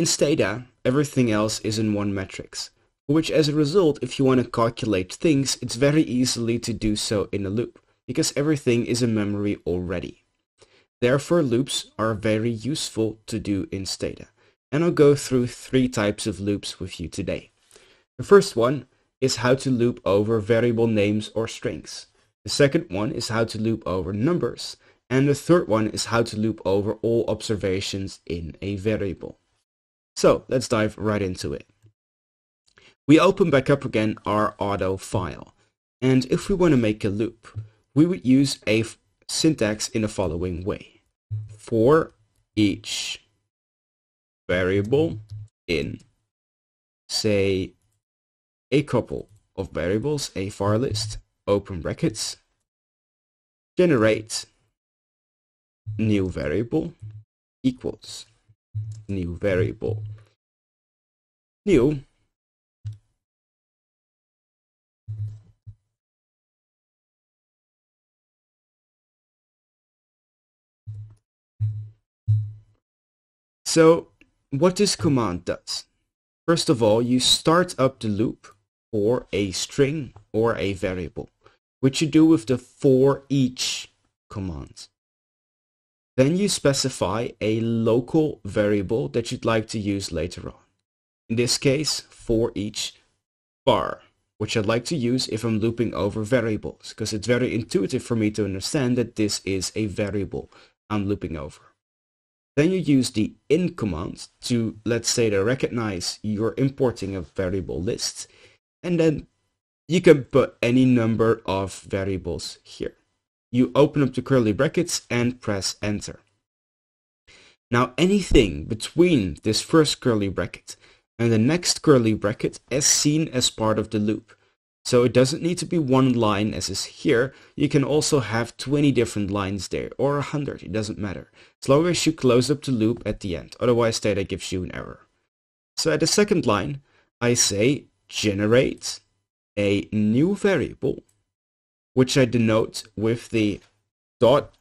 In Stata, everything else is in one matrix, which as a result, if you want to calculate things, it's very easily to do so in a loop, because everything is in memory already. Therefore, loops are very useful to do in Stata, and I'll go through three types of loops with you today. The first one is how to loop over variable names or strings. The second one is how to loop over numbers. And the third one is how to loop over all observations in a variable. So let's dive right into it. We open back up again our auto file. And if we want to make a loop, we would use a syntax in the following way. For each variable in, say, a couple of variables, a var list, open brackets, generate new variable equals new variable new So what this command does, first of all, you start up the loop for a string or a variable, which you do with the foreach command. Then you specify a local variable that you'd like to use later on. In this case, for each var, which I'd like to use if I'm looping over variables, because it's very intuitive for me to understand that this is a variable I'm looping over. Then you use the in command to, let's say, to recognize you're importing a variable list, and then you can put any number of variables here you open up the curly brackets and press enter. Now anything between this first curly bracket and the next curly bracket is seen as part of the loop. So it doesn't need to be one line as is here. You can also have 20 different lines there or 100. It doesn't matter. As long as you close up the loop at the end. Otherwise Stata gives you an error. So at the second line, I say generate a new variable which I denote with the dot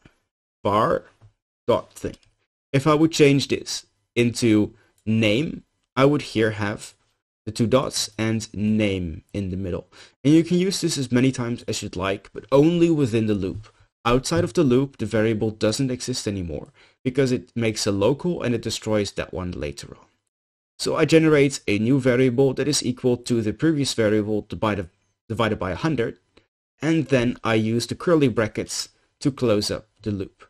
var dot thing. If I would change this into name, I would here have the two dots and name in the middle. And you can use this as many times as you'd like, but only within the loop. Outside of the loop, the variable doesn't exist anymore because it makes a local and it destroys that one later on. So I generate a new variable that is equal to the previous variable divided, by 100 and then I use the curly brackets to close up the loop.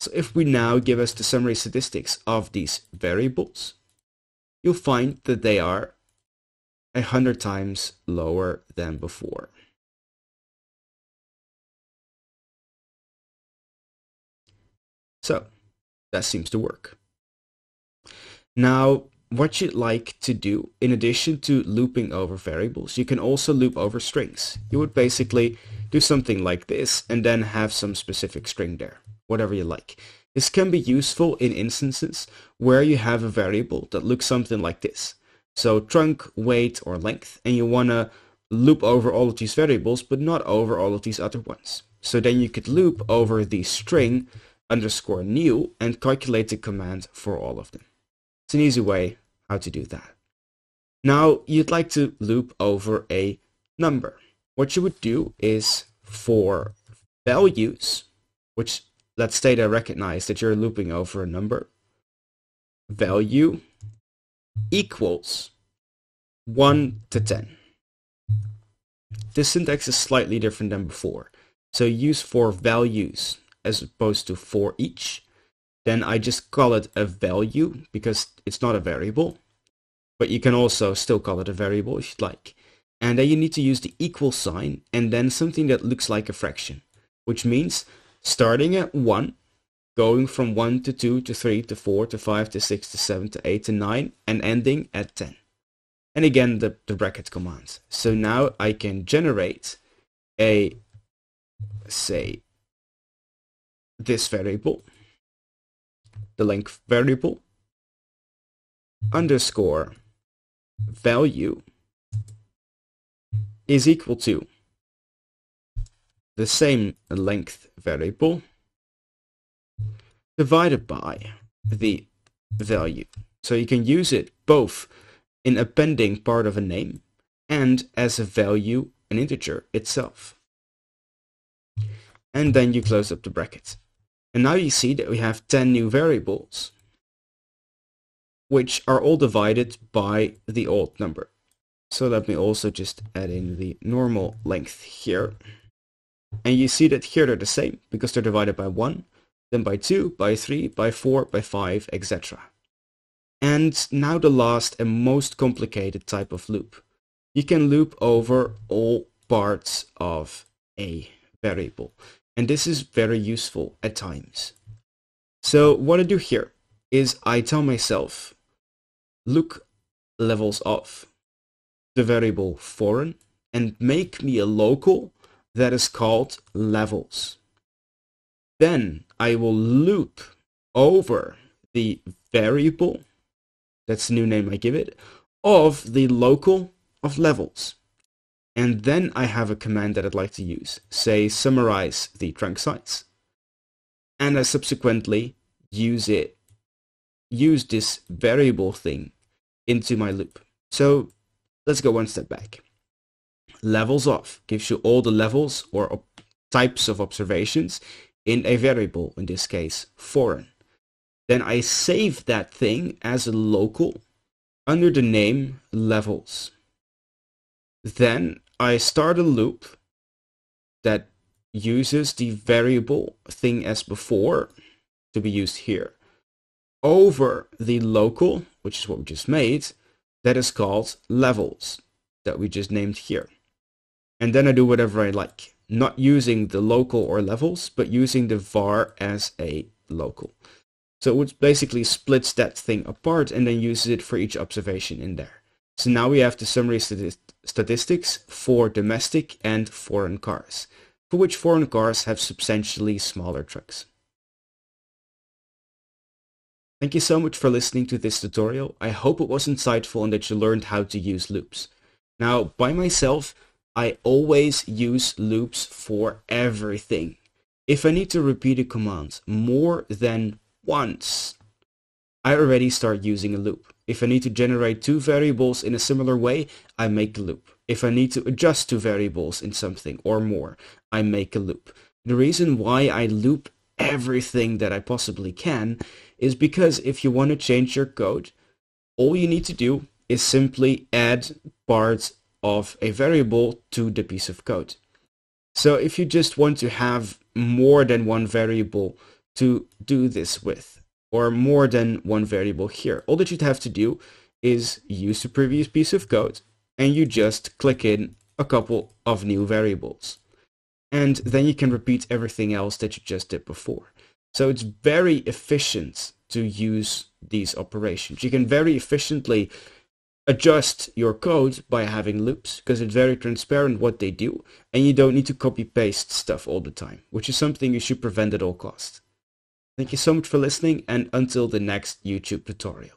So if we now give us the summary statistics of these variables, you'll find that they are a hundred times lower than before. So that seems to work. Now, what you'd like to do, in addition to looping over variables, you can also loop over strings. You would basically do something like this and then have some specific string there, whatever you like. This can be useful in instances where you have a variable that looks something like this. So trunk, weight, or length, and you want to loop over all of these variables, but not over all of these other ones. So then you could loop over the string underscore new and calculate the command for all of them. It's an easy way how to do that. Now you'd like to loop over a number. What you would do is for values, which let's they recognize that you're looping over a number, value equals 1 to 10. This syntax is slightly different than before. So use forvalues as opposed to foreach then I just call it a value because it's not a variable. But you can also still call it a variable if you'd like. And then you need to use the equal sign and then something that looks like a fraction, which means starting at 1, going from 1 to 2 to 3 to 4 to 5 to 6 to 7 to 8 to 9 and ending at 10. And again, the, the bracket commands. So now I can generate a, say, this variable the length variable underscore value is equal to the same length variable divided by the value. So you can use it both in appending part of a name and as a value, an integer itself. And then you close up the bracket. And now you see that we have 10 new variables, which are all divided by the old number. So let me also just add in the normal length here. And you see that here they're the same because they're divided by 1, then by 2, by 3, by 4, by 5, etc. And now the last and most complicated type of loop. You can loop over all parts of a variable. And this is very useful at times. So what I do here is I tell myself, look levelsof the variable foreign and make me a local that is called levels. Then I will loop over the variable, that's the new name I give it, of the local of levels. And then I have a command that I'd like to use, say summarize the trunk size. And I subsequently use it, use this variable thing into my loop. So let's go one step back. Levelsof gives you all the levels or types of observations in a variable, in this case, foreign. Then I save that thing as a local under the name levels. Then I start a loop that uses the variable thing as before to be used here over the local, which is what we just made, that is called levels that we just named here. And then I do whatever I like not using the local or levels, but using the var as a local. So it basically splits that thing apart and then uses it for each observation in there. So now we have the summary statistics for domestic and foreign cars, for which foreign cars have substantially smaller trunks. Thank you so much for listening to this tutorial. I hope it was insightful and that you learned how to use loops. Now, by myself, I always use loops for everything. If I need to repeat a command more than once, I already start using a loop. If I need to generate two variables in a similar way, I make a loop. If I need to adjust two variables in something or more, I make a loop. The reason why I loop everything that I possibly can is because if you want to change your code, all you need to do is simply add parts of a variable to the piece of code. So if you just want to have more than one variable to do this with, or more than one variable here, all that you'd have to do is use the previous piece of code and you just click in a couple of new variables. And then you can repeat everything else that you just did before. So it's very efficient to use these operations. You can very efficiently adjust your code by having loops because it's very transparent what they do and you don't need to copy paste stuff all the time, which is something you should prevent at all costs. Thank you so much for listening and until the next YouTube tutorial.